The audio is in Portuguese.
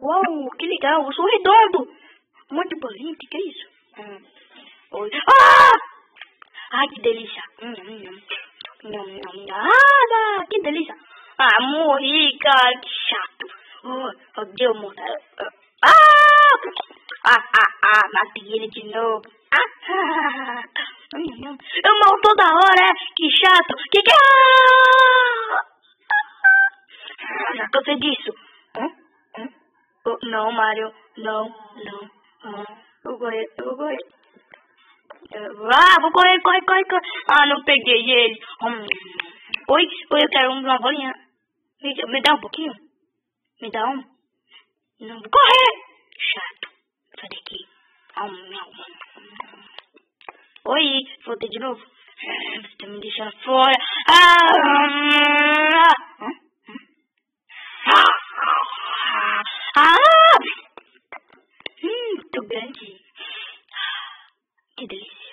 Uau, que legal, eu sou redondo. Muito bolinho, que é isso? Hum. Ah! Ai, que delícia. Hum, hum, hum. ah, que delícia. Ah, morri, cara, que chato. Oh, odeio morrer. Ah! Ah, ah, ah, matei ele de novo. Ah, ah, ah. Eu mal toda hora, é? Que chato. Que que é? Ah, já cansei disso. Hum? Não, Mario. Não, não. Ah, vou correr, eu correr. Ah, vou correr, correr, correr, correr. Ah, não peguei ele. Hum. Oi, oi, eu quero uma bolinha. Me, me dá um pouquinho. Me dá um. Não, vou correr. Chato. Sai daqui. Hum. Oi, voltei de novo. Você tá me deixando fora. Ah! Ah! Hum, muito grande. Que delícia.